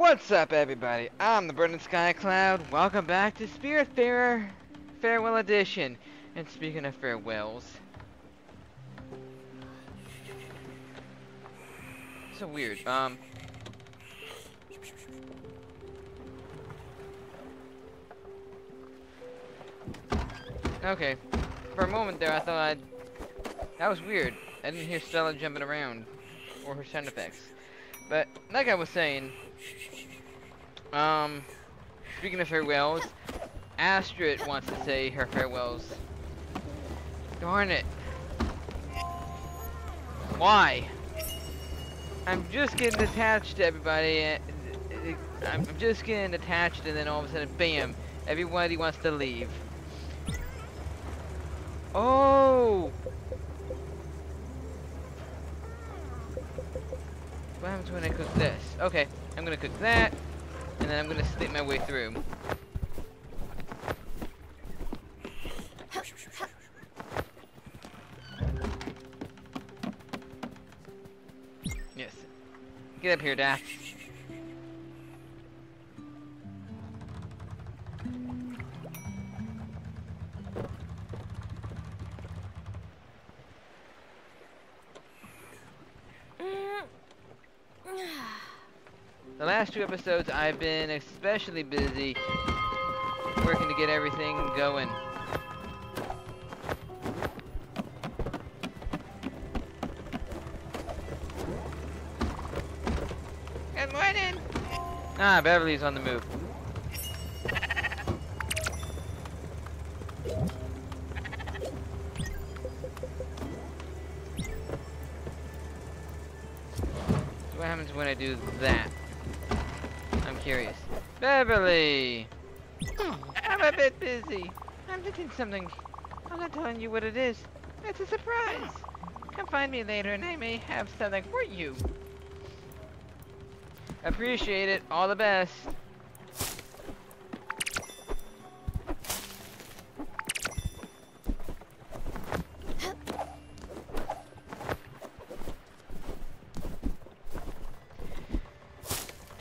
What's up, everybody? I'm the Burning Sky Cloud. Welcome back to Spiritfarer Farewell Edition. And speaking of farewells, so weird. Um. Okay. For a moment there, I thought I'd... That was weird. I didn't hear Stella jumping around. Or her sound effects. But, like I was saying... Um... Speaking of farewells, Astrid wants to say her farewells. Darn it. Why? I'm just getting attached to everybody. I'm just getting attached and then all of a sudden, bam, everybody wants to leave. Oh! What happens when I cook this? Okay, I'm gonna cook that, and then I'm gonna snake my way through. Yes. Get up here, Dax. Mm. The last two episodes I've been especially busy working to get everything going. Good morning! Ah, Beverly's on the move. Do that? I'm curious. Beverly! I'm a bit busy. I'm looking something. I'm not telling you what it is. It's a surprise. Come find me later and I may have something for you. Appreciate it. All the best.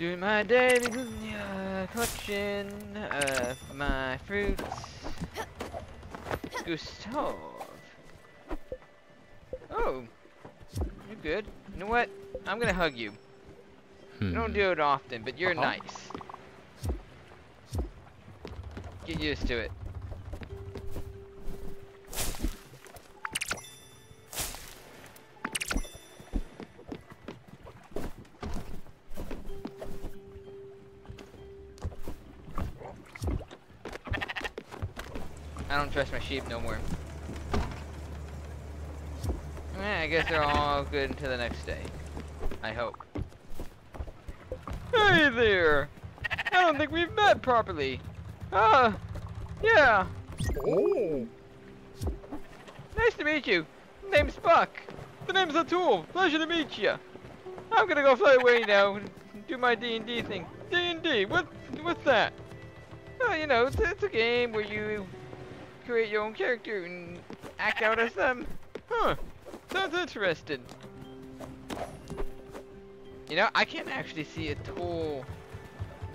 Doing my daily uh, collection of my fruits. Gustav. Oh, you're good. You know what? I'm gonna hug you. I don't do it often, but you're Uh-huh. nice. Get used to it. Trust my sheep no more. Eh, I guess they're all good until the next day. I hope. Hey there! I don't think we've met properly. Ah, yeah. Oh. Nice to meet you. Name's Buck. The name's Atul. Pleasure to meet you. I'm gonna go fly away now and do my D&D thing. D&D? What? What's that? Oh, you know, it's, it's a game where you create your own character and act out as them. Huh. Sounds interesting. You know, I can't actually see Atul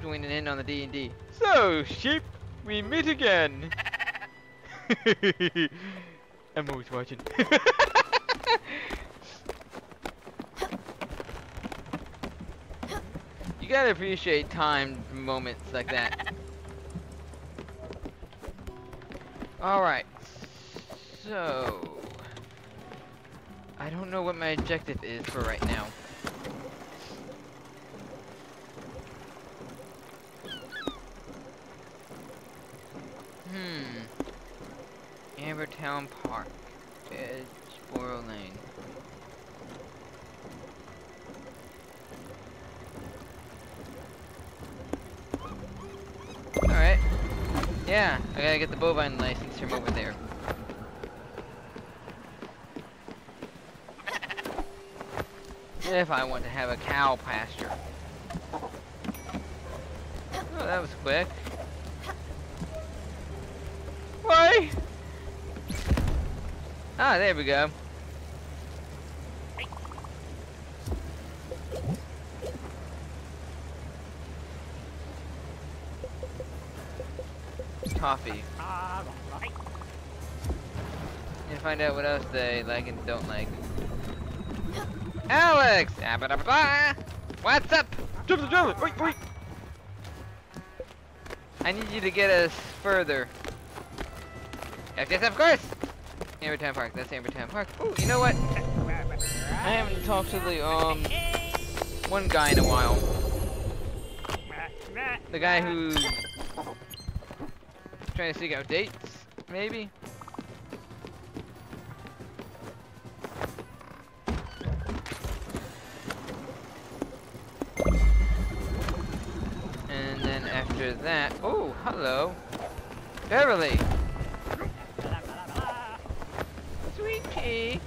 joining in on the D&D. So, sheep, we meet again. I'm always watching. you gotta appreciate timed moments like that. Alright. So... I don't know what my objective is for right now. Hmm. Ambertown Park. Edgeboro Lane. Alright. Yeah, I gotta get the bovine license from over there. If I want to have a cow pasture. Oh, that was quick. Why? Ah, there we go. Coffee. And find out what else they like and don't like. Alex! Ba, da, ba, ba. What's up? Jump, jump, wait, wait. I need you to get us further. Yes, yes, of course! Ambertown Park, that's Ambertown Park. Oh, you know what? I haven't talked to the, um, one guy in a while. The guy who's trying to seek out dates, maybe? And then after that, oh, hello. Beverly! Sweet pea!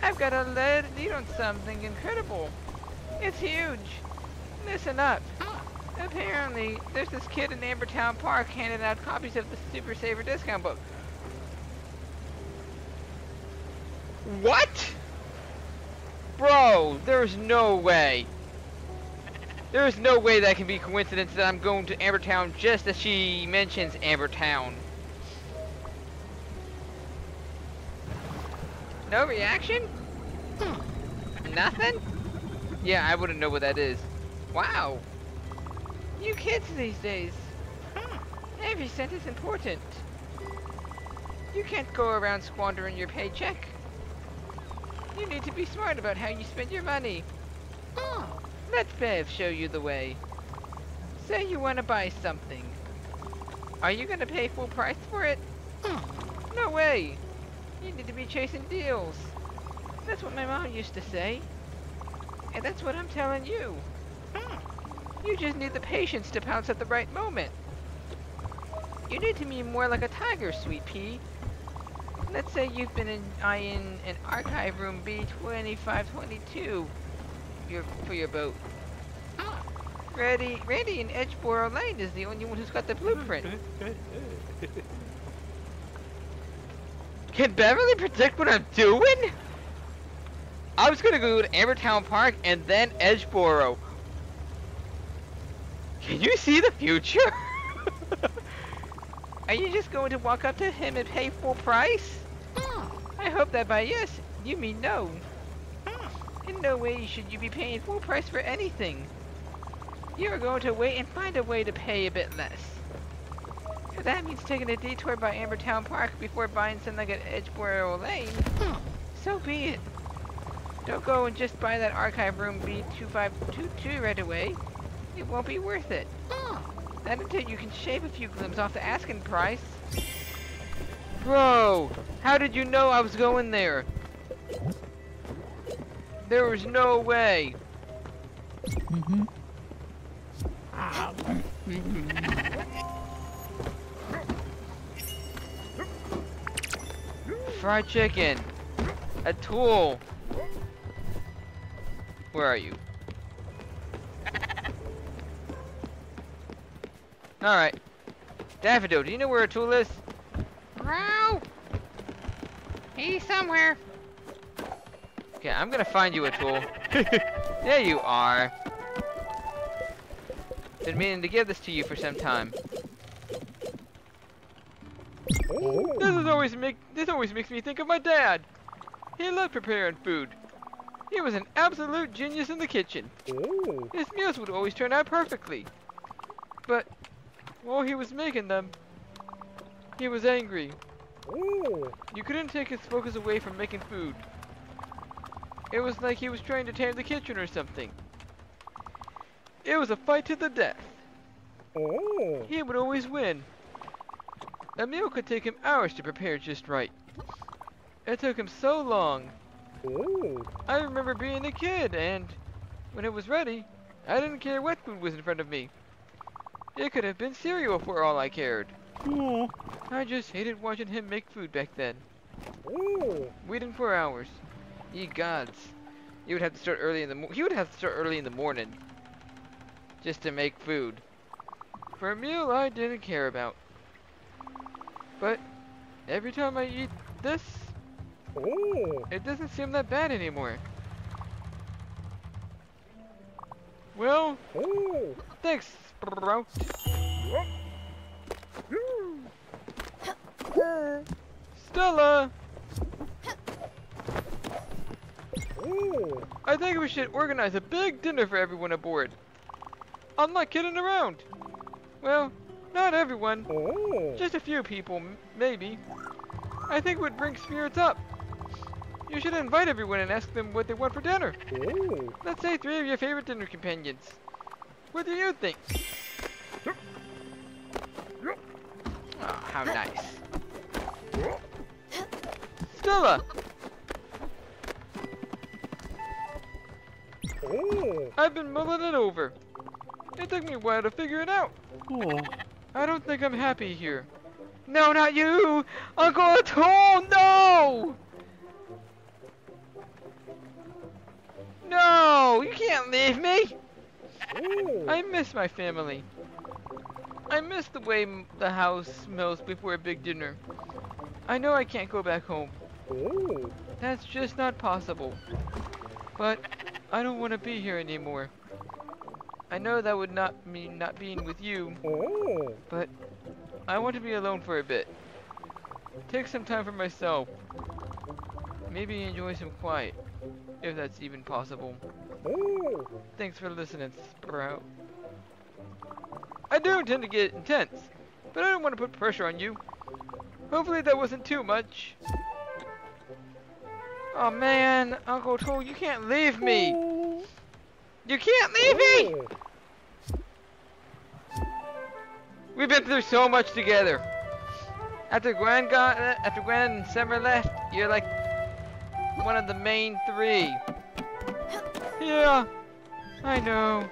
I've got a lead lead on something incredible. It's huge. Listen up. Apparently, there's this kid in Ambertown Park handing out copies of the Super Saver discount book. What? Bro, there's no way. There's no way that can be coincidence that I'm going to Ambertown just as she mentions Ambertown. No reaction? Hmm. Nothing? Yeah, I wouldn't know what that is. Wow. You kids these days. Every cent is important. You can't go around squandering your paycheck. You need to be smart about how you spend your money. Let Bev show you the way. Say you want to buy something. Are you going to pay full price for it? No way. You need to be chasing deals. That's what my mom used to say. And that's what I'm telling you. You just need the patience to pounce at the right moment. You need to be more like a tiger, sweet pea. Let's say you've been in, eyeing an archive room B2522 your, for your boat. Ah, Randy, Randy in Edgeboro Lane is the only one who's got the blueprint. Can Beverly predict what I'm doing? I was gonna go to Ambertown Park and then Edgeboro. Can you see the future? Are you just going to walk up to him and pay full price? Hmm. I hope that by yes, you mean no. Hmm. In no way should you be paying full price for anything. You are going to wait and find a way to pay a bit less. If that means taking a detour by Ambertown Park before buying something at Edgeboro Lane, hmm. so be it. Don't go and just buy that archive room B2522 right away. It won't be worth it. Not until you can shave a few glims off the asking price. Bro, how did you know I was going there? There was no way. Mm-hmm. Fried chicken. Atul. Where are you? Alright. Daffodil, do you know where Atul is? Growl! He's somewhere. Okay, I'm gonna find you Atul. there you are. Been meaning to give this to you for some time. Oh. This is always make this always makes me think of my dad. He loved preparing food. He was an absolute genius in the kitchen. Oh. His meals would always turn out perfectly. But while he was making them, he was angry. You couldn't take his focus away from making food. It was like he was trying to tame the kitchen or something. It was a fight to the death. He would always win. A meal could take him hours to prepare just right. It took him so long. I remember being a kid and when it was ready, I didn't care what food was in front of me. It could have been cereal for all I cared. I just hated watching him make food back then. Waiting for hours. Ye gods. He would have to start early in the mo he would have to start early in the morning. Just to make food. For a meal I didn't care about. But every time I eat this, it doesn't seem that bad anymore. Well, oh. thanks, Sprout. Stella! Oh. I think we should organize a big dinner for everyone aboard. I'm not kidding around. Well, not everyone. Oh. Just a few people, maybe. I think it would bring spirits up. You should invite everyone and ask them what they want for dinner. Oh. Let's say three of your favorite dinner companions. What do you think? Oh, how nice. Stella! Oh I've been mulling it over. It took me a while to figure it out. I don't think I'm happy here. No, not you! Uncle Atul, no! No! You can't leave me! I miss my family. I miss the way the house smells before a big dinner. I know I can't go back home. That's just not possible. But I don't want to be here anymore. I know that would not mean not being with you, but I want to be alone for a bit. Take some time for myself. Maybe enjoy some quiet, if that's even possible. Thanks for listening, Sprout. I do intend to get intense, but I don't want to put pressure on you. Hopefully that wasn't too much. Oh man, Uncle Tool, you can't leave me! You can't leave me! We've been through so much together. After Gwen got, after Gwen and Summer left, you're like one of the main three. Yeah, I know.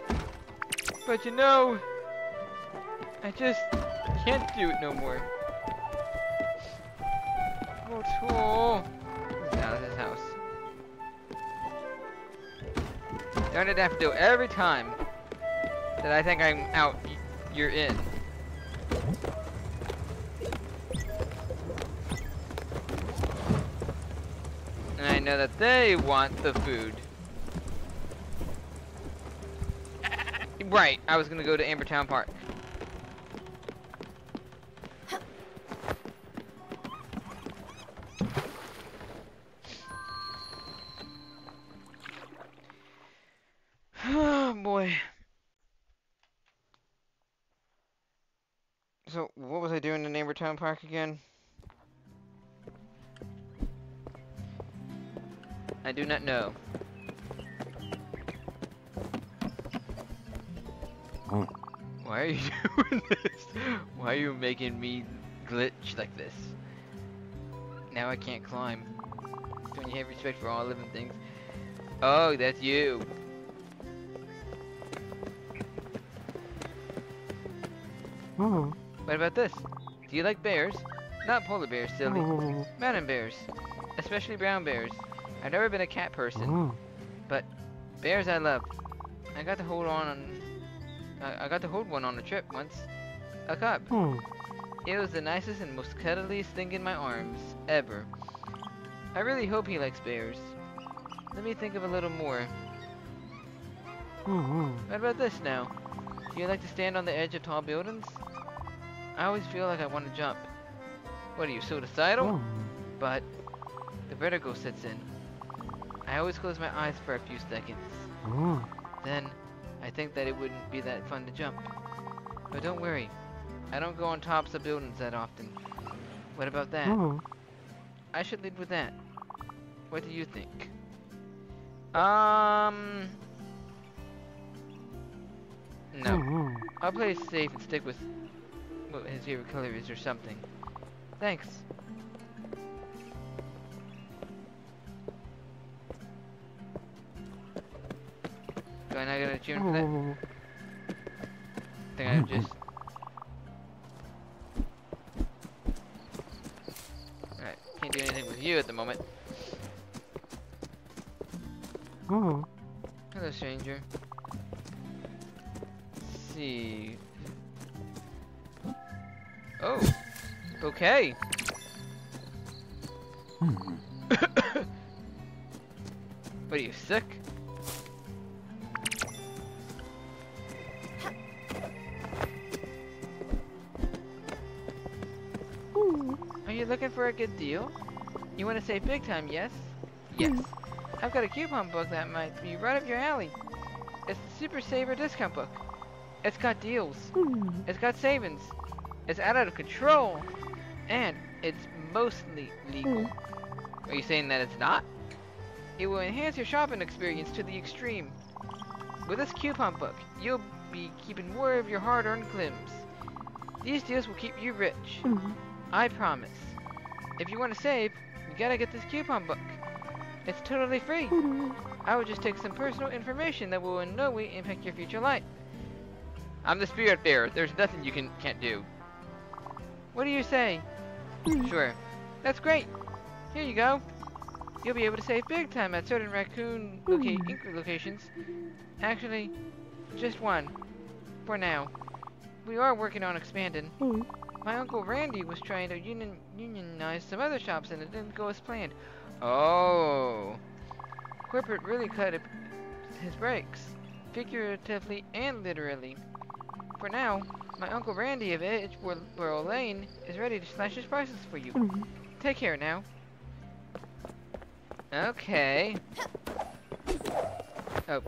But you know, I just can't do it no more. Oh, Tool. He's out of his house. Darn it, I have to do every time that I think I'm out, you're in. Know that they want the food. Right, I was gonna go to Ambertown Park. Oh boy. So, what was I doing in Ambertown Park again? Do not know. Hmm. Why are you doing this? Why are you making me glitch like this? Now I can't climb. Don't you have respect for all living things? Oh, that's you. What about this? Do you like bears? Not polar bears, silly. Mountain bears. Especially brown bears. I've never been a cat person. Oh. But bears I love. I got to hold on on... I, I got to hold one on a trip once. A cub. Oh. It was the nicest and most cuddliest thing in my arms. Ever. I really hope he likes bears. Let me think of a little more. Oh, what about this now? Do you like to stand on the edge of tall buildings? I always feel like I want to jump. What are you, suicidal? But the vertigo sets in. I always close my eyes for a few seconds. Then I think that it wouldn't be that fun to jump. But don't worry, I don't go on tops of buildings that often. What about that? I should lead with that. What do you think? Um. No. I'll play safe and stick with what his favorite color is or something. Thanks. I get a achievement for that? I think I just. Alright, can't do anything with you at the moment. Oh. Hello, stranger. Let's see. Oh, okay. Hmm. what are you sick? For a good deal? You want to save big time, yes? Hmm. Yes. I've got a coupon book that might be right up your alley. It's the Super Saver discount book. It's got deals. Hmm. It's got savings. It's out of control. And it's mostly legal. Hmm. Are you saying that it's not? It will enhance your shopping experience to the extreme. With this coupon book, you'll be keeping more of your hard-earned glims. These deals will keep you rich. I promise. If you want to save, you gotta get this coupon book. It's totally free. I will just take some personal information that will in no way impact your future life. I'm the spirit bearer. There's nothing you can can't do. What do you say? Sure. That's great. Here you go. You'll be able to save big time at certain raccoon loca Inc. locations. Actually, just one. For now. We are working on expanding. Hmm. My uncle Randy was trying to union unionize some other shops and it didn't go as planned. Oh. Corporate really cut it- his brakes. Figuratively and literally. For now, my uncle Randy of Edgeboro Lane is ready to slash his prices for you. Take care now. Okay. Oh.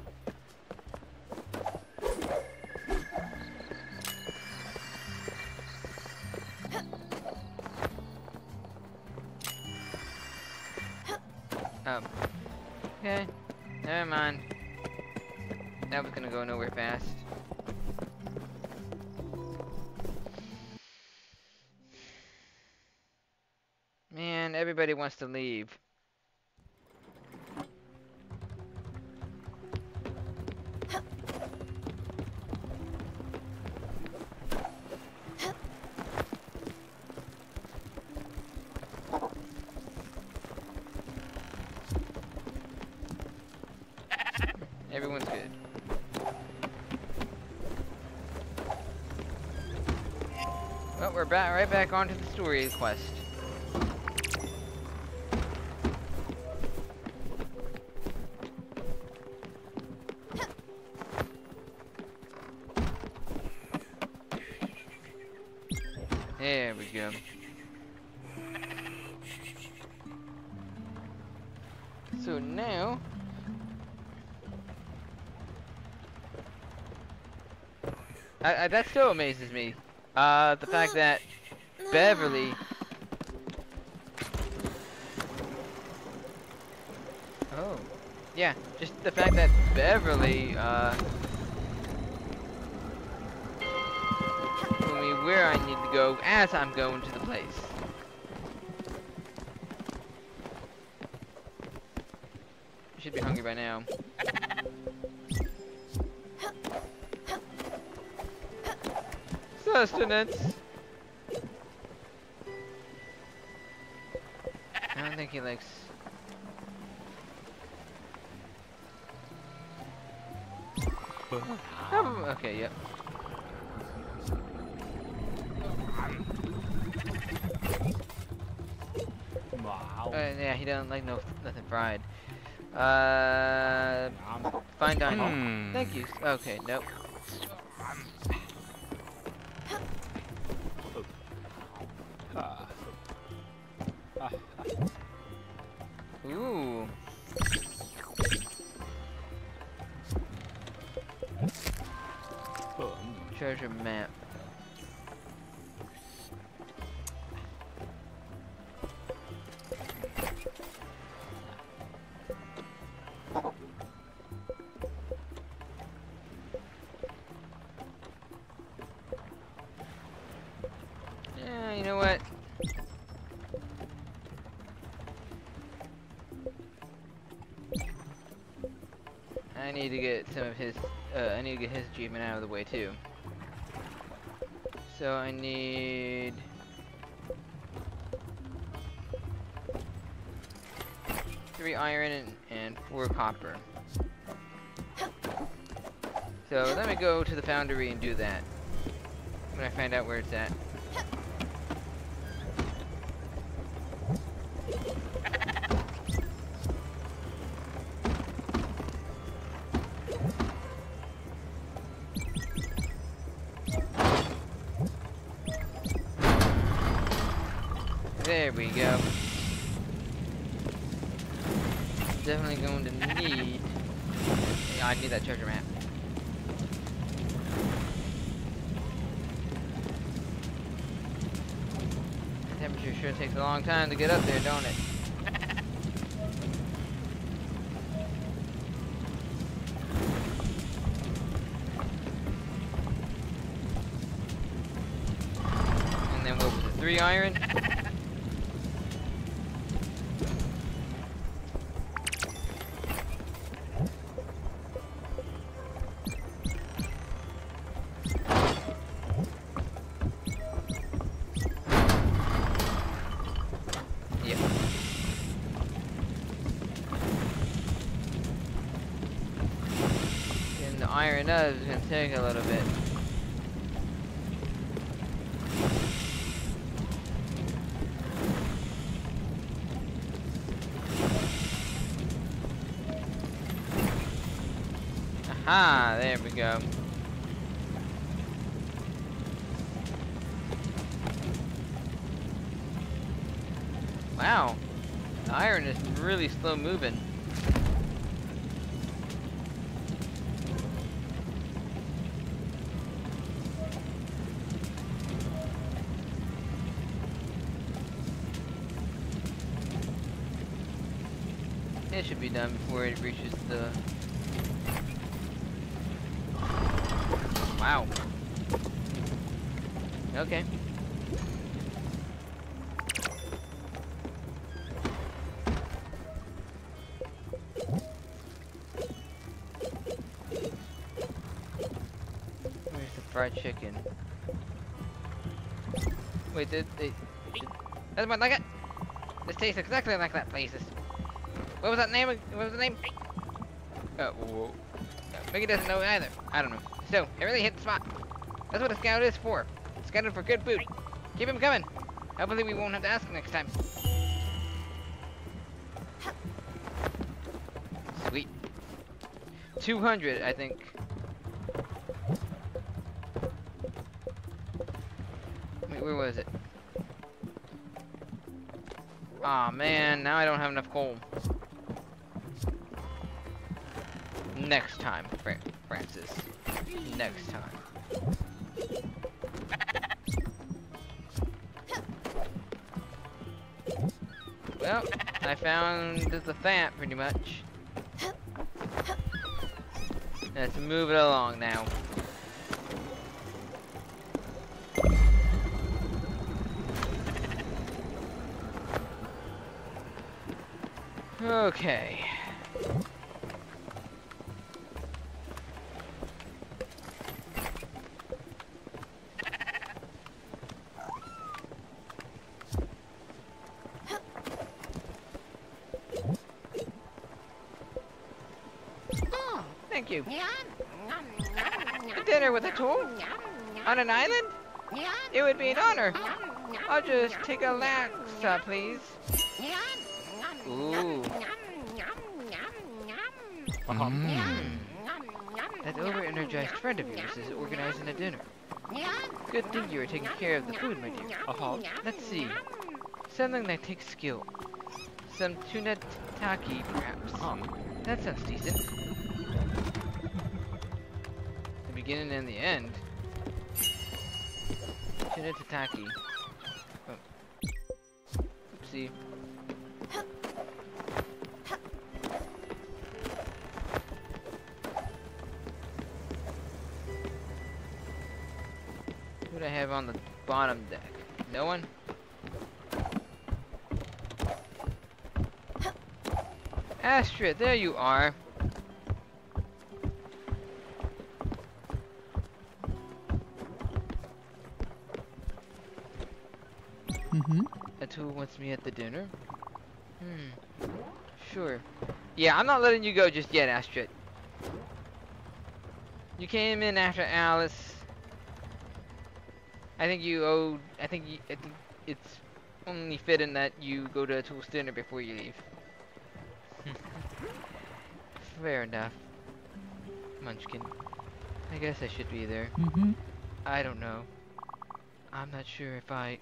Go nowhere fast. Man, everybody wants to leave. Back onto the story quest. There we go. So now I, I, that still amazes me. Uh, the fact that Beverly. Oh, yeah, just the fact that Beverly, uh, told me where I need to go as I'm going to the place. Should be hungry by now. Sustenance. Don't think he likes. Oh, okay, yep. Wow. Uh, yeah, he doesn't like no nothing fried. Uh, fine dining. Hmm. Thank you. Okay, nope. To get some of his, uh, I need to get his achievement out of the way too. So I need... Three iron and, and four copper. So let me go to the foundry and do that. When I find out where it's at. There we go. Definitely going to need. Yeah, I need that treasure map. Temperature sure takes a long time to get up there, don't it? And then what was it, three iron? Take a little bit. Aha, there we go. Wow, the iron is really slow moving. Fried chicken? Wait, did they? Did, that's my. This tastes exactly like that place's. What was that name? What was the name? Uh, whoa. Mickey doesn't know either. I don't know. So, it really hit the spot. That's what a scout is for. Scouted for good food. Keep him coming. Hopefully we won't have to ask next time. Sweet. 200, I think. Man, now I don't have enough coal. Next time, Fra Francis. Next time. Well, I found the fat pretty much. Let's move it along now. Okay. Oh, thank you. Dinner with Atul? On an island? It would be an honor. I'll just take a laksa, please. Mm. That over-energized friend of yours is organizing a dinner. Good thing you are taking care of the food, my dear. Uh-huh. Let's see. Something that takes skill. Some tuna taki, perhaps. Um, That sounds decent. The beginning and the end. Tuna tataki. Oh. Oopsie. On the bottom deck? No one? Astrid, there you are. mm-hmm. Atul wants me at the dinner. Hmm. Sure. Yeah, I'm not letting you go just yet, Astrid. You came in after Alice. I think you owed. I think you. I think it's only fitting that you go to Atul's dinner before you leave. Fair enough. Munchkin. I guess I should be there. Mm-hmm. I don't know. I'm not sure if I.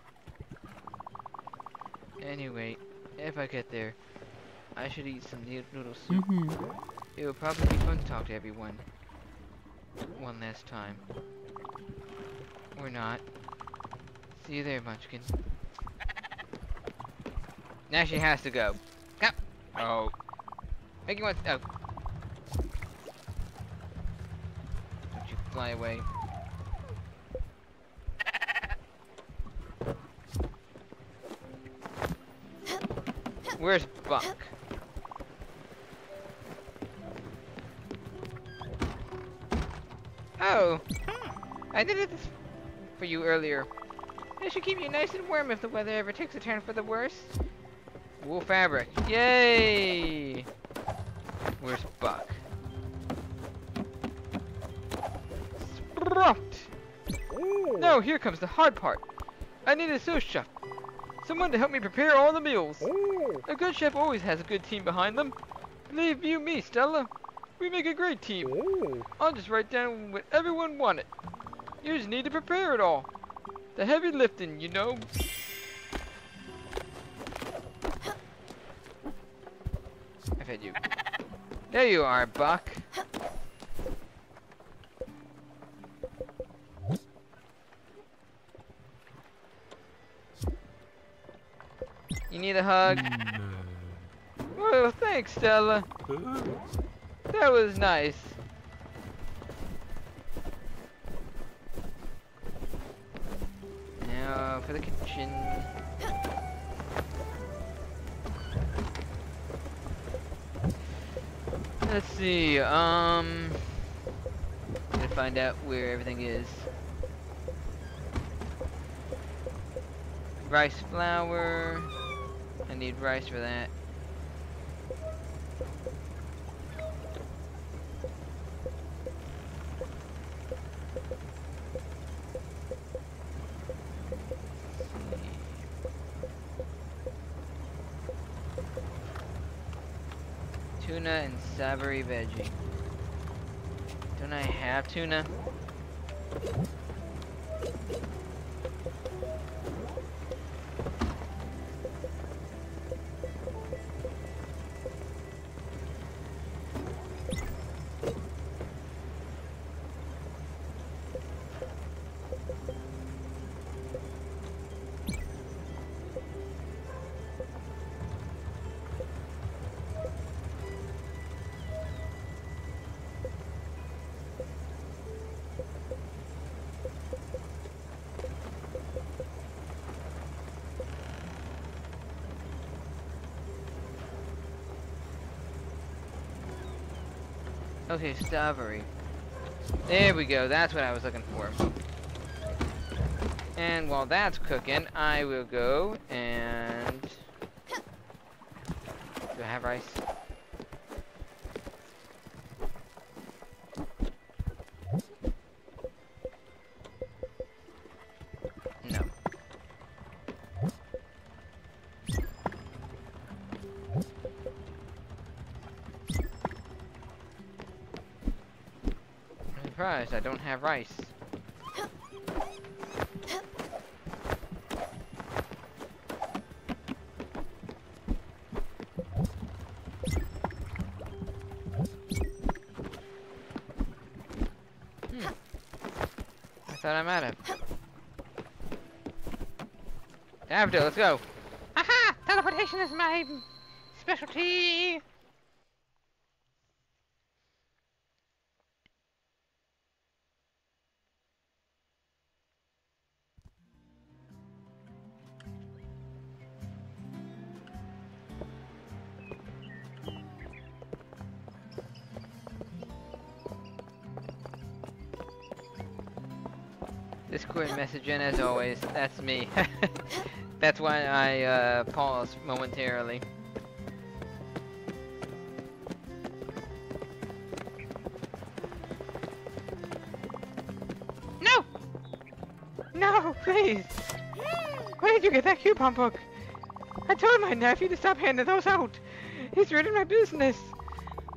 Anyway, if I get there, I should eat some noodle soup. Mm-hmm. It would probably be fun to talk to everyone. One last time. Or not. See you there, Munchkin. Now she has to go. Come. Oh. Make you want. Oh. Don't you fly away. Where's Buck? Oh, I did it for you earlier. It should keep you nice and warm if the weather ever takes a turn for the worse. Wool fabric. Yay! Where's Buck? Sprunked! No, here comes the hard part. I need a sous chef. Someone to help me prepare all the meals. A good chef always has a good team behind them. Leave you me, Stella. We make a great team. I'll just write down what everyone wanted. You just need to prepare it all. The heavy lifting, you know. I fed you. There you are, Buck. You need a hug? Well, oh, thanks, Stella. That was nice. Now for the kitchen. Let's see, um... Gotta find out where everything is. Rice flour. I need rice for that. Tuna and veggie. Don't I have tuna? Okay, savory. There we go, that's what I was looking for. And while that's cooking, I will go and... Do I have rice? I'm I don't have rice. Hmm. I thought I'm out of. Daffodil, let's go. Aha! Teleportation is my specialty. Message in as always. That's me. That's why I uh, momentarily. No! No, please! Where did you get that coupon book? I told my nephew to stop handing those out. He's ruining my business.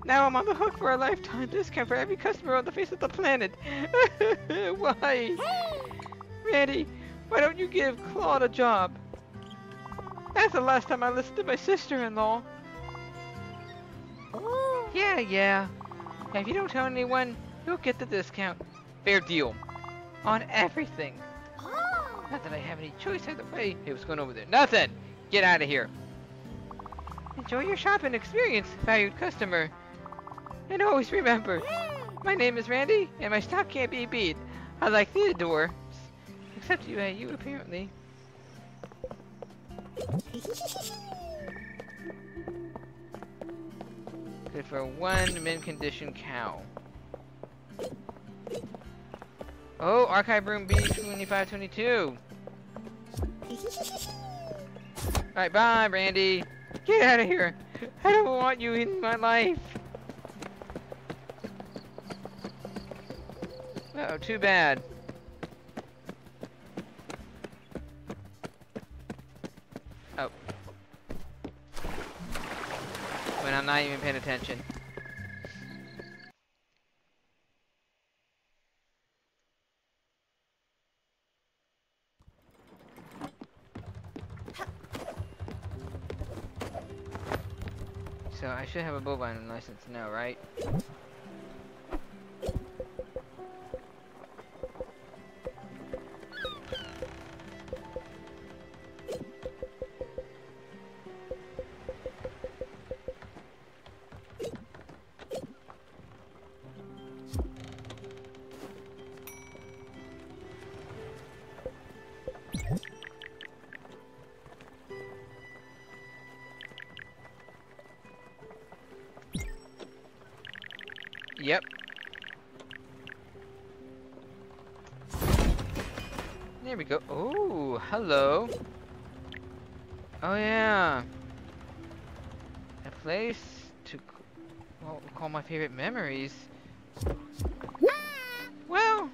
Now I'm on the hook for a lifetime discount for every customer on the face of the planet. Why? Randy, why don't you give Claude a job? That's the last time I listened to my sister-in-law. Yeah, yeah. If you don't tell anyone, you'll get the discount. Fair deal. On everything. Oh. Not that I have any choice either way. Hey, what's going over there? Nothing! Get out of here. Enjoy your shopping experience, valued customer. And always remember, my name is Randy, and my stock can't be beat. I like Theodore. Except you, uh, you apparently. Good for one min condition cow. Oh, archive room B2522. Alright, bye, Randy. Get out of here. I don't want you in my life. Oh, too bad. When I'm not even paying attention. So I should have a bovine license now, right? A place to call my favorite memories. Well,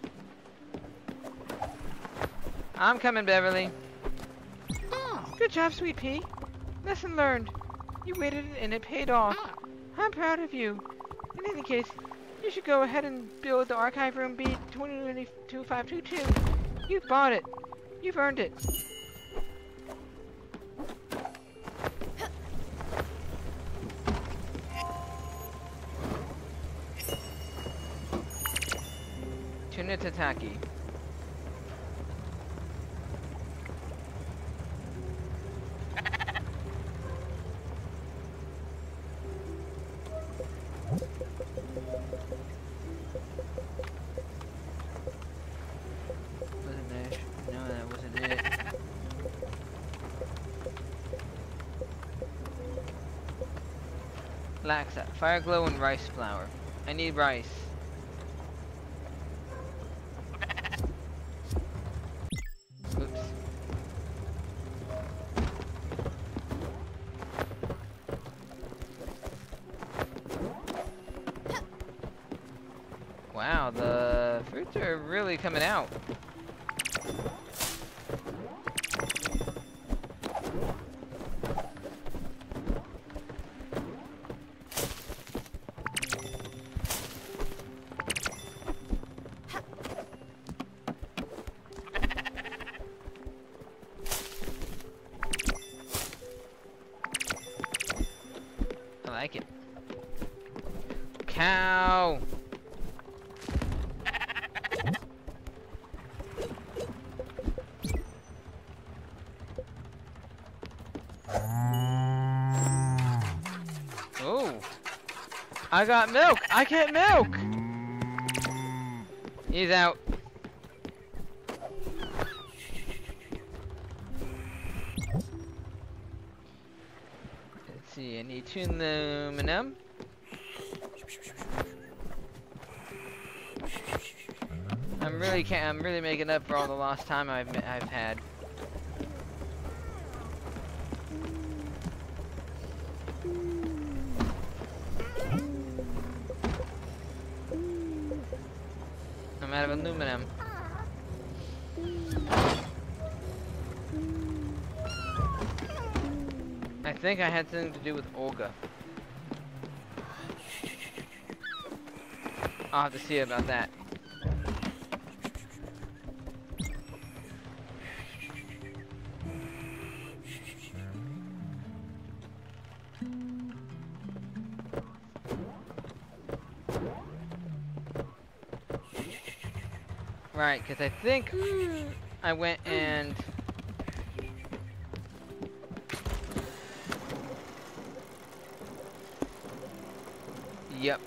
I'm coming, Beverly. Good job, Sweet Pea. Lesson learned. You waited and it paid off. I'm proud of you. In any case, you should go ahead and build the archive room B22522. You've bought it. You've earned it. Laxa, fire glow and rice flour. I need rice. I got milk! I get milk! He's out. Let's see, I need two aluminum. I'm really can't. I'm really making up for all the lost time I've I've had. Of aluminum. I think I had something to do with Olga. I'll have to see about that. Right, because I think hmm. I went hmm. and... Yep.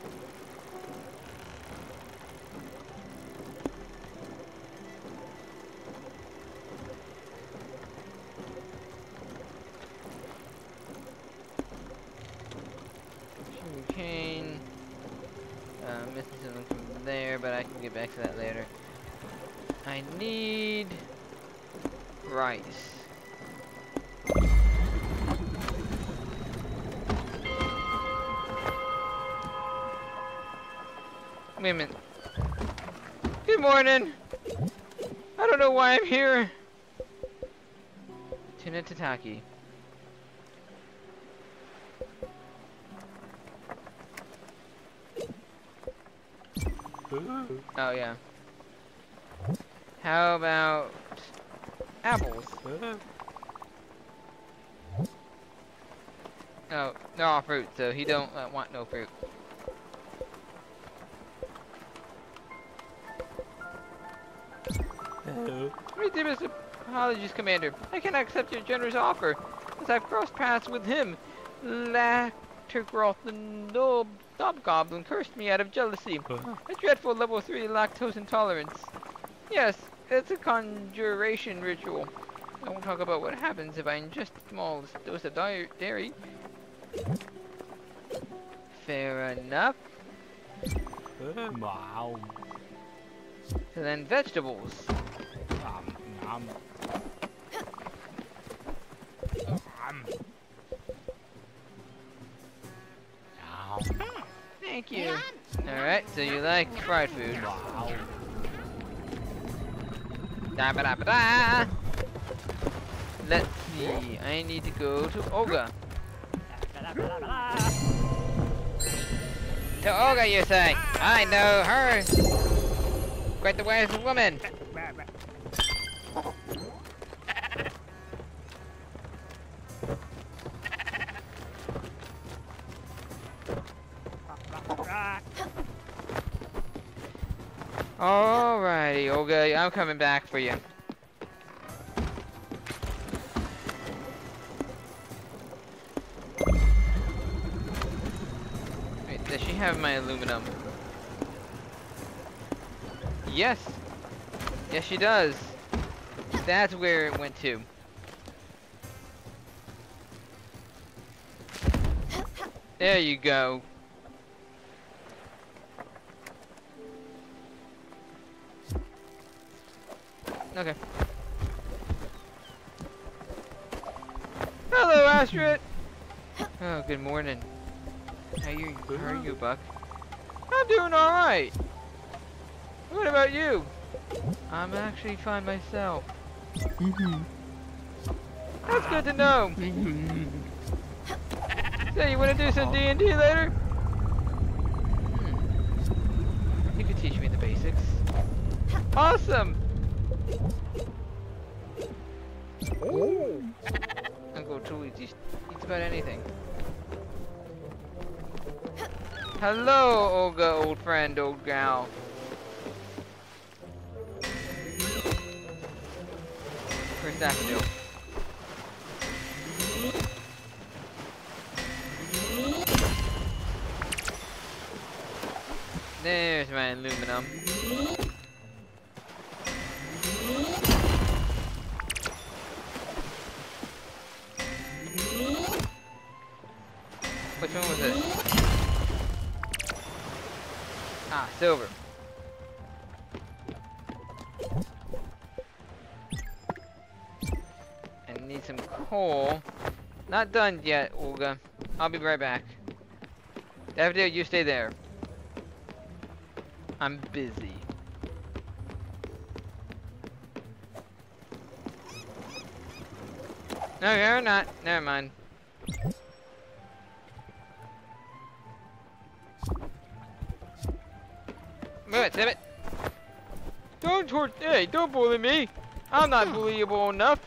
Oh yeah. How about apples? Oh, all fruit, so he don't uh, want no fruit. Apologies, Commander. I cannot accept your generous offer, as I've crossed paths with him. Lactergroth, the Nob Goblin cursed me out of jealousy. A dreadful level 3 lactose intolerance. Yes, it's a conjuration ritual. I won't talk about what happens if I ingest a small dose of di dairy. Fair enough. Wow. So then vegetables. Um. Um. Alright, so you like fried food. Wow. Da ba da ba da! Let's see, I need to go to Olga. To Olga, you say? I know her! Quite the wise woman! I'm coming back for you. Wait, does she have my aluminum? Yes! Yes, she does! That's where it went to. There you go. Okay. Hello, Astrid. Oh, good morning. How you? How are you, Buck? I'm doing all right. What about you? I'm actually fine myself. Mm-hmm. That's good to know. Mm-hmm. So you want to do some D and D later? Hmm. You could teach me the basics. Awesome. About anything. Hello, Olga, old friend, old gal. Where's Daffodil? There's my aluminum. Done yet, Olga. I'll be right back. Daffodil, you stay there. I'm busy. No, you're not. Never mind. Move it, Tibbet. Don't tort- hey, don't bully me. I'm not hmm. bullyable enough.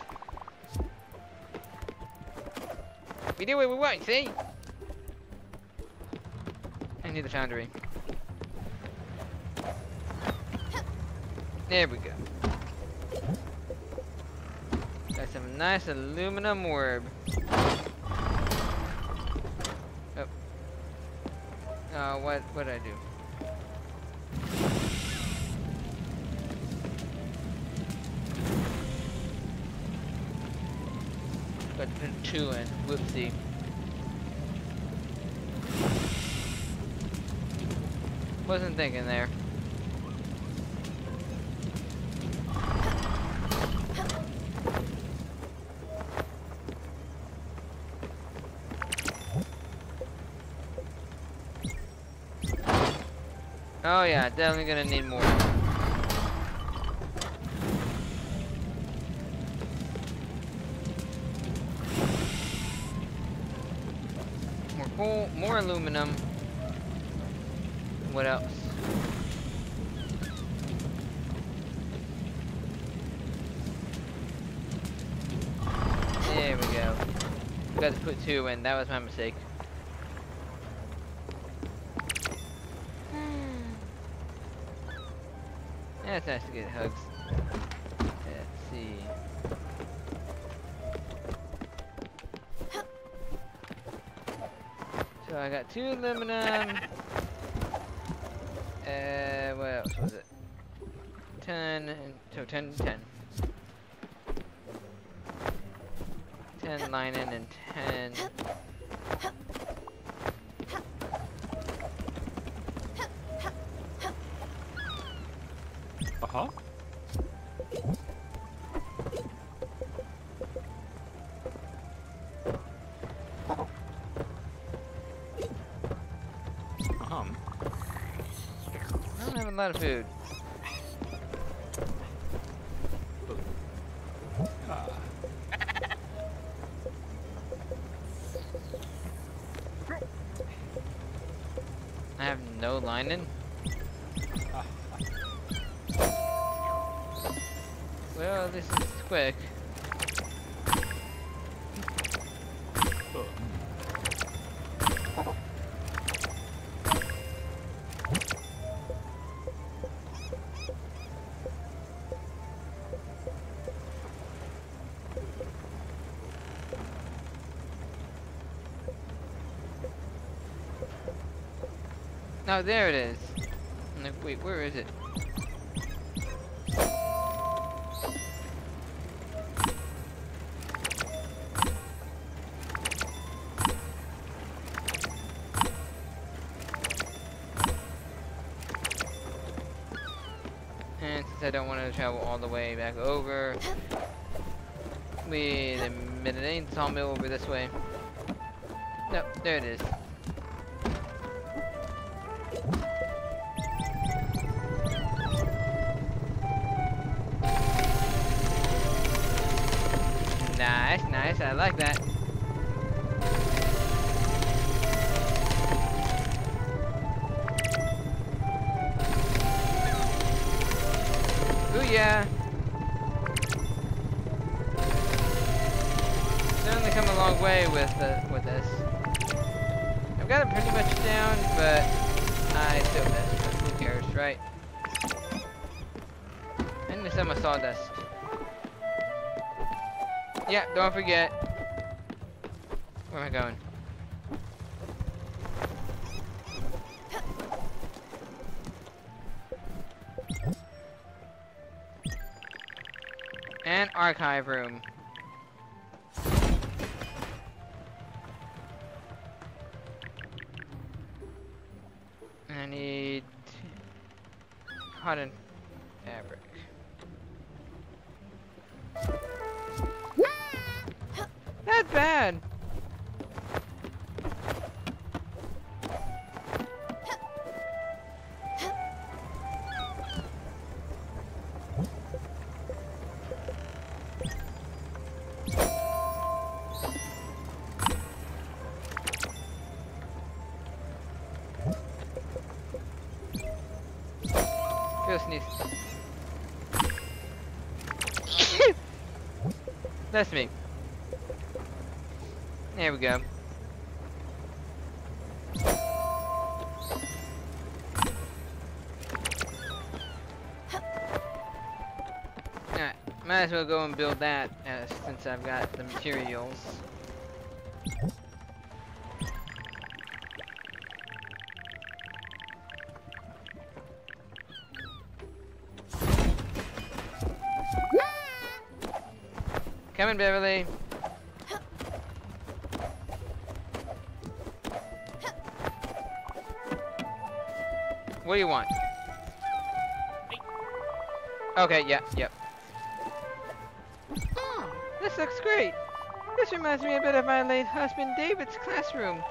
We do what we want, see? I need the foundry. There we go. Got some nice aluminum orb. Oh. Uh, what, what I do? Put two and Whoopsie. Wasn't thinking there. Oh yeah, definitely gonna need. More aluminum. What else? There we go. Forgot to put two in, that was my mistake. Hmm. Yeah, it's nice to get hugs. I got two aluminum. Uh, what else was it? Ten and so ten, ten. Ten I don't have a lot of food. I have no lining. Well, this is quick. No, there it is. Wait, where is it? And since I don't want to travel all the way back over, wait a minute, ain't sawmill over this way. Nope, there it is. And archive room. I need cotton as well go and build that uh, since I've got the materials. Coming, Beverly. What do you want? Okay, yeah, yep. Oh, looks great. This reminds me a bit of my late husband David's classroom.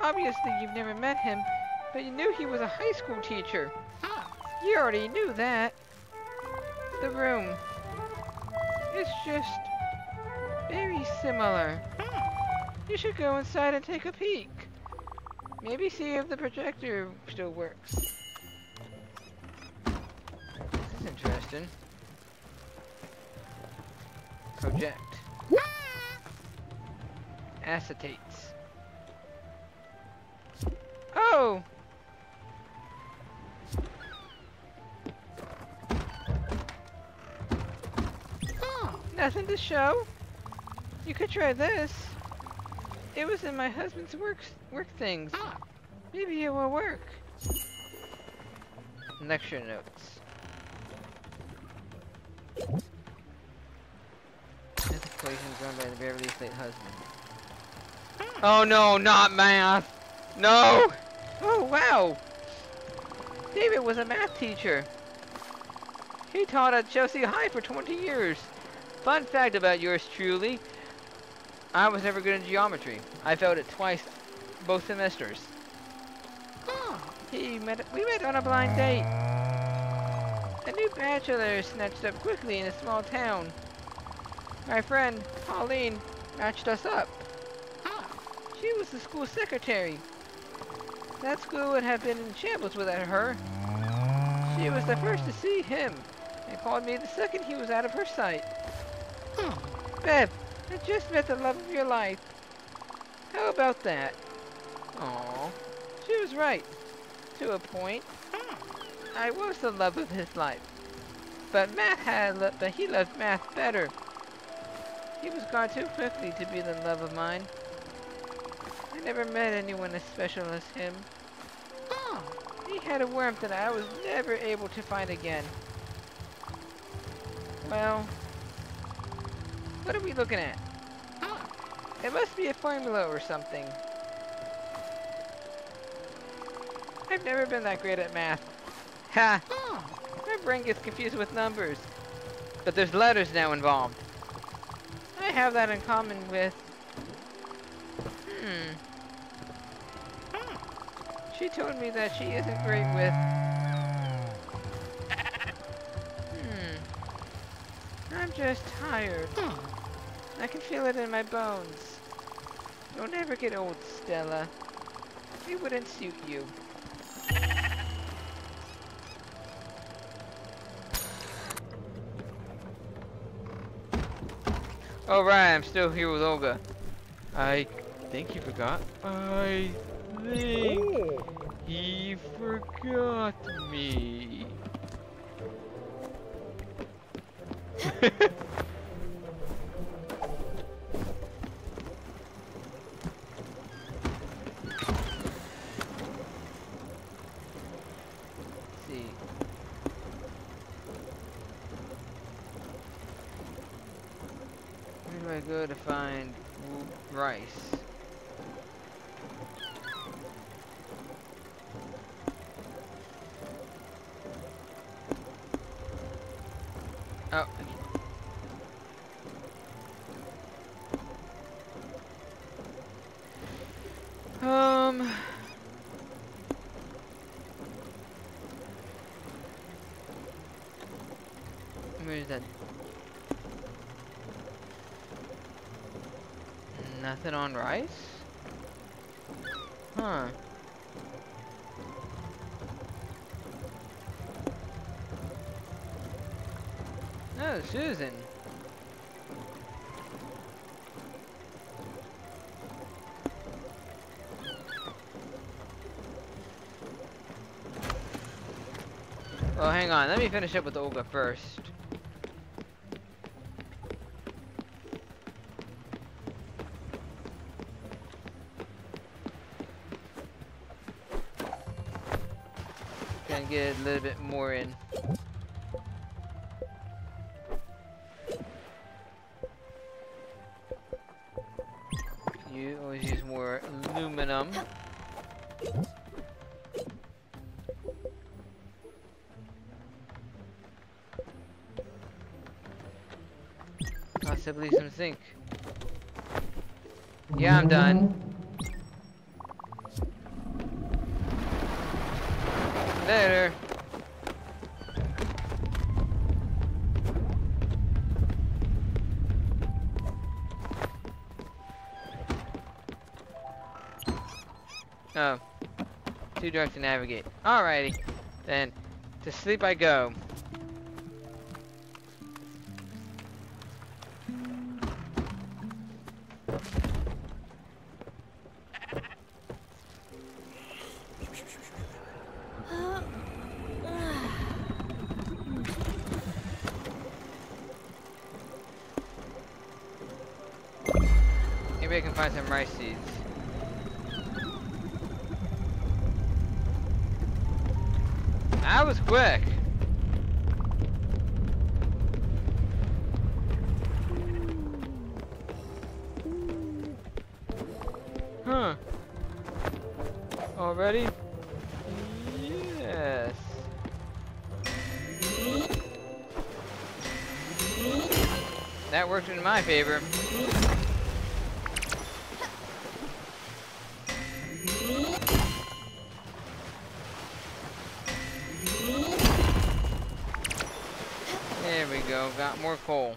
Obviously, you've never met him, but you knew he was a high school teacher. You already knew that. The room. It's just very similar. Hmm. You should go inside and take a peek. Maybe see if the projector still works. This is interesting. Project. Acetates. Oh! Nothing to show. You could try this. It was in my husband's work work things. Maybe it will work. Lecture notes. Run by the Beverly late husband. Hmm. Oh no, not math! No! Oh wow! David was a math teacher. He taught at Chelsea High for 20 years. Fun fact about yours truly. I was never good in geometry. I failed it twice, both semesters. Oh, he met, we met on a blind date. A new bachelor snatched up quickly in a small town. My friend, Pauline, matched us up. She was the school secretary. That school would have been in shambles without her. She was the first to see him, and called me the second he was out of her sight. Bev, I just met the love of your life. How about that? Aw, she was right. To a point. Hmm. I was the love of his life. But math had, but he loved math better. He was gone too quickly to be the love of mine. I never met anyone as special as him. Oh, He had a warmth that I was never able to find again. Well, what are we looking at? It must be a formula or something. I've never been that great at math. Ha! My brain gets confused with numbers. But there's letters now involved. I have that in common with... Hmm. She told me that she isn't great with... Hmm. I'm just tired. I can feel it in my bones. Don't ever get old, Stella. It wouldn't suit you. Oh right, I'm still here with Olga. I think he forgot. I think he forgot me. On rice? Huh. Oh, Susan. Well, hang on. Let me finish up with Olga first. Get a little bit more in. Dark to navigate. Alrighty. Then, to sleep I go. Favor. There we go, got more coal.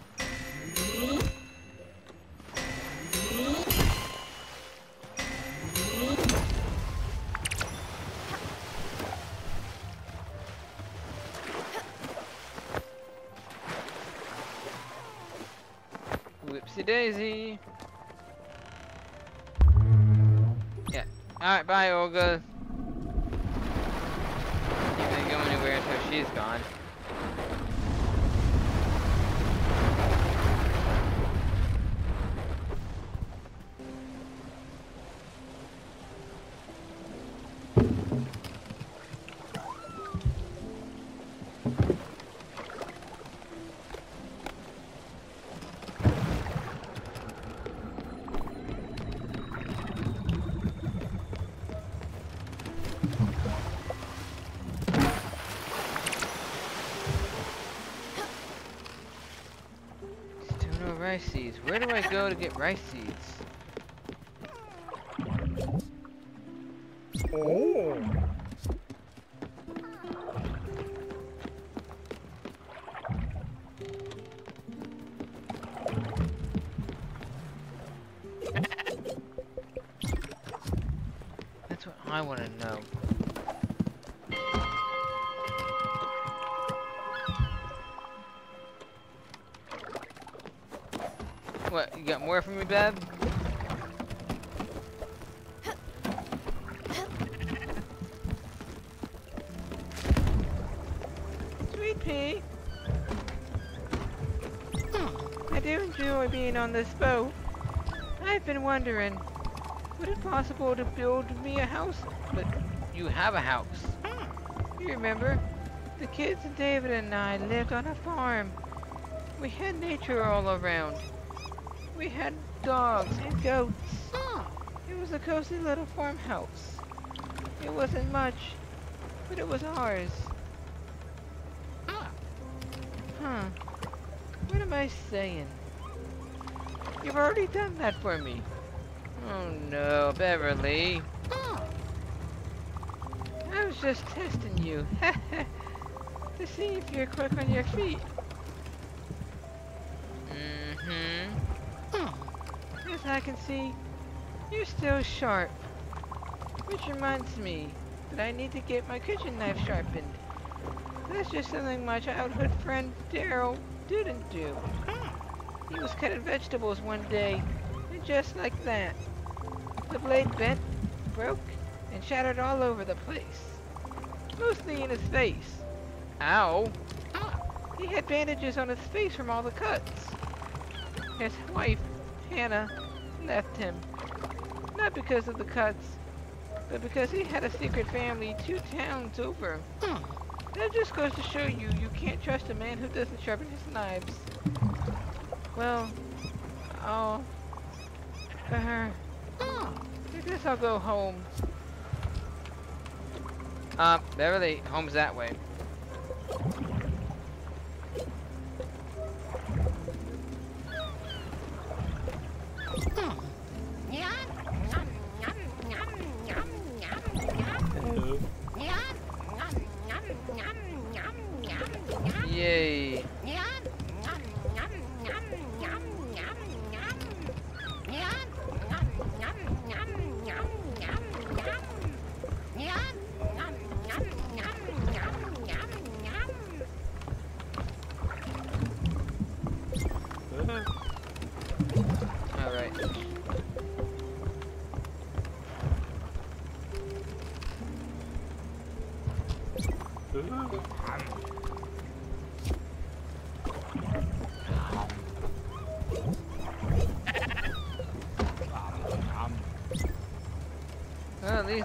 Rice seeds. Where do I go to get rice seeds? Bev? Sweet pea. I do enjoy being on this boat. I've been wondering, would it possible to build me a house? But you have a house. You remember? The kids and David and I lived on a farm. We had nature all around. We had dogs and goats. It was a cozy little farmhouse. It wasn't much, but it was ours. Huh. What am I saying? You've already done that for me. Oh no, Beverly. I was just testing you. to see if you're quick on your feet. Mm-hmm. As I can see, you're still sharp. Which reminds me that I need to get my kitchen knife sharpened. That's just something my childhood friend Daryl didn't do. He was cutting vegetables one day, and just like that, the blade bent, broke, and shattered all over the place. Mostly in his face. Ow! He had bandages on his face from all the cuts. His wife, Hannah, left him. Not because of the cuts, but because he had a secret family two towns over. That just goes to show you, you can't trust a man who doesn't sharpen his knives. Well, I'll... Uh, I guess I'll go home. Uh, Beverly, home's that way.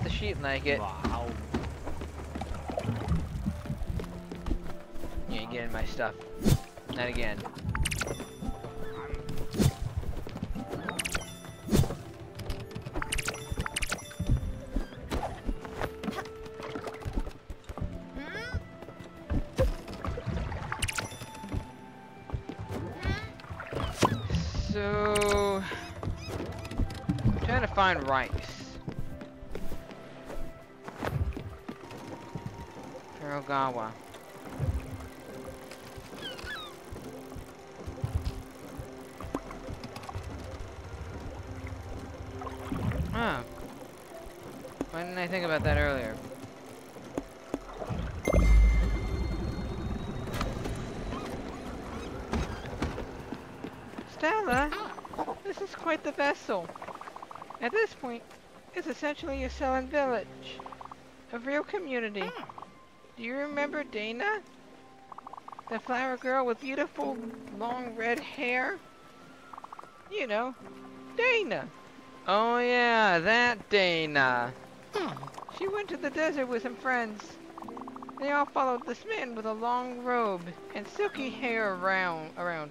The sheep it. Wow. You ain't getting my stuff. Not again. So, trying to find rice. Vessel. At this point, it's essentially a Selland village. A real community. Hmm. Do you remember Dana? The flower girl with beautiful long red hair? You know, Dana. Oh yeah, that Dana. Hmm. She went to the desert with some friends. They all followed this man with a long robe and silky hair around around.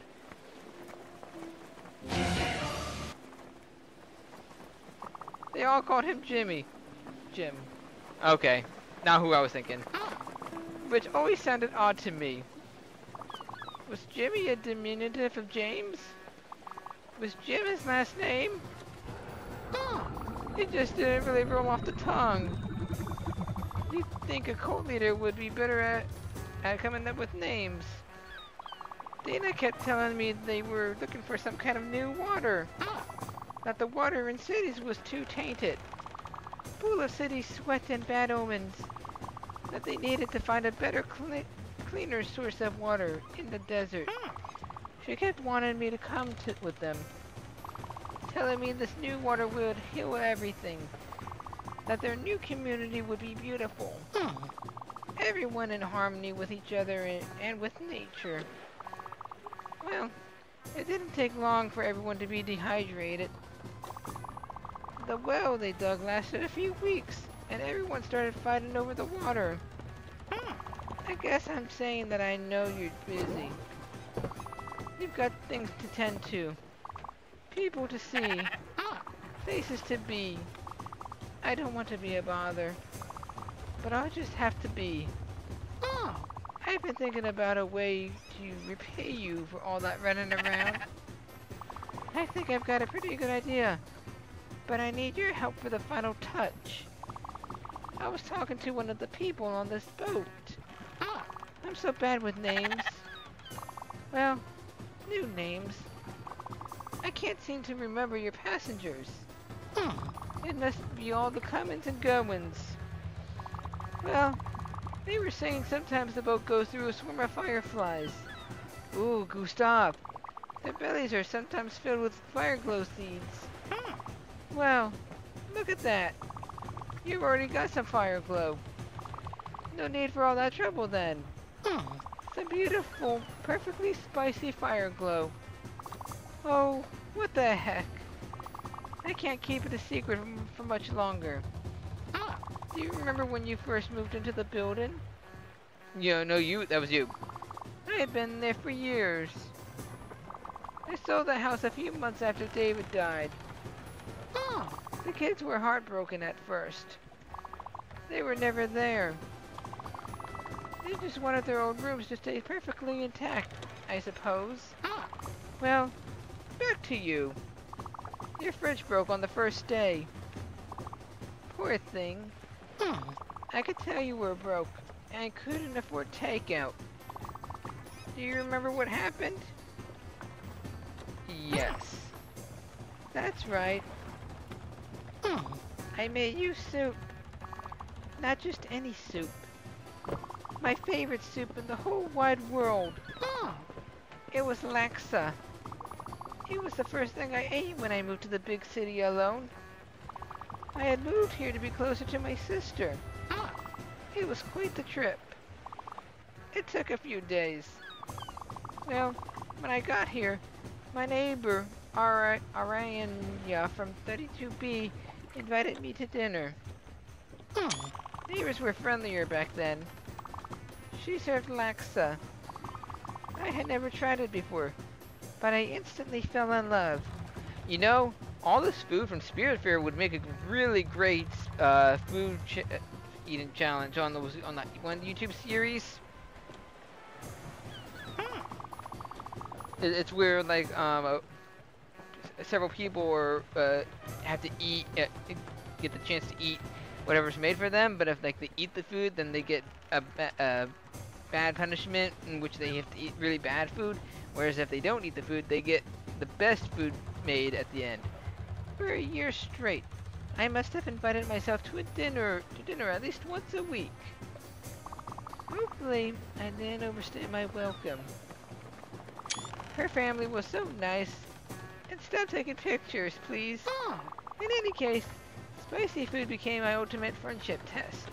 All called him Jimmy. Jim. Okay, now who I was thinking. Hmm. Which always sounded odd to me. Was Jimmy a diminutive of James? Was Jim his last name? Hmm. It just didn't really roll off the tongue. You'd think a cult leader would be better at, at coming up with names. Dana kept telling me they were looking for some kind of new water. Hmm. That the water in cities was too tainted. Full of city sweat and bad omens. That they needed to find a better, cle cleaner source of water in the desert. Hmm. She kept wanting me to come to with them. Telling me this new water would heal everything. That their new community would be beautiful. Hmm. Everyone in harmony with each other and, and with nature. Well, it didn't take long for everyone to be dehydrated. The well they dug lasted a few weeks, and everyone started fighting over the water. Hmm. I guess I'm saying that I know you're busy. You've got things to tend to. People to see. Hmm. Places to be. I don't want to be a bother. But I'll just have to be. Hmm. I've been thinking about a way to repay you for all that running around. I think I've got a pretty good idea. But I need your help for the final touch. I was talking to one of the people on this boat. Ah, I'm so bad with names. Well, new names. I can't seem to remember your passengers. It must be all the comings and goings. Well, they were saying sometimes the boat goes through a swarm of fireflies. Ooh, Gustav. Their bellies are sometimes filled with fire glow seeds. Well, look at that. You've already got some fire glow. No need for all that trouble then. Oh, Some beautiful, perfectly spicy fire glow. Oh, what the heck? I can't keep it a secret for, for much longer. Ah. Do you remember when you first moved into the building? You know, no, you. That was you. I had been there for years. I sold the house a few months after David died. The kids were heartbroken at first. They were never there. They just wanted their old rooms to stay perfectly intact, I suppose. Ah. Well, back to you. Your fridge broke on the first day. Poor thing. Hmm. I could tell you were broke, and I couldn't afford takeout. Do you remember what happened? Yes. That's right. I made you soup. Not just any soup. My favorite soup in the whole wide world. Oh. It was laksa. It was the first thing I ate when I moved to the big city alone. I had moved here to be closer to my sister. Ah. It was quite the trip. It took a few days. Well, when I got here, my neighbor, Ara Aranya from 32B, invited me to dinner. Hmm. Neighbors were friendlier back then. She served laksa. I had never tried it before, but I instantly fell in love. You know, all this food from Spiritfarer would make a really great uh, food ch uh, eating challenge on those on that one YouTube series. It, it's where like um several people are uh, have to eat uh, get the chance to eat whatever's made for them, but if like they eat the food, then they get a, a bad punishment in which they have to eat really bad food. Whereas if they don't eat the food, they get the best food made at the end. For a year straight, I must have invited myself to a dinner to dinner at least once a week. Hopefully, I didn't overstay my welcome. Her family was so nice. Stop taking pictures, please. Oh. In any case, spicy food became my ultimate friendship test.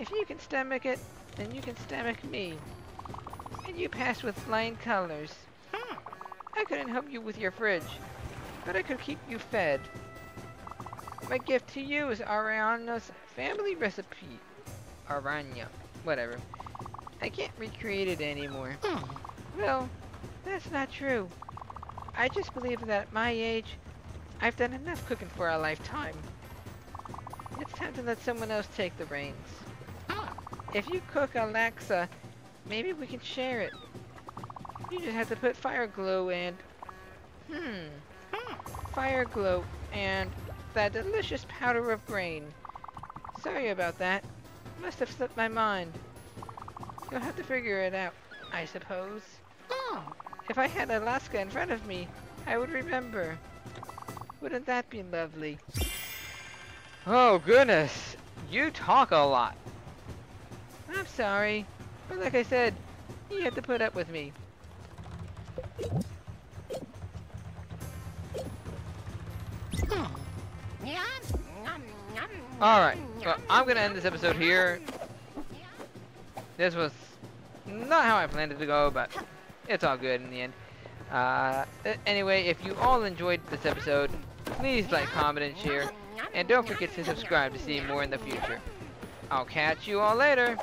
If you can stomach it, then you can stomach me. And you passed with flying colors. Hmm. I couldn't help you with your fridge, but I could keep you fed. My gift to you is Ariana's family recipe. Aranya, whatever. I can't recreate it anymore. Hmm. Well, that's not true. I just believe that at my age, I've done enough cooking for a lifetime. It's time to let someone else take the reins. Ah. If you cook a laksa, maybe we can share it. You just have to put fire glow and... Hmm. Hmm. Fire glow and that delicious powder of grain. Sorry about that. Must have slipped my mind. You'll have to figure it out, I suppose. If I had a laksa in front of me, I would remember. Wouldn't that be lovely? Oh goodness, you talk a lot. I'm sorry, but like I said, you have to put up with me. Alright, well, I'm gonna end this episode here. This was not how I planned it to go, but it's all good in the end. Uh, anyway, if you all enjoyed this episode, please like, comment, and share. And don't forget to subscribe to see more in the future. I'll catch you all later.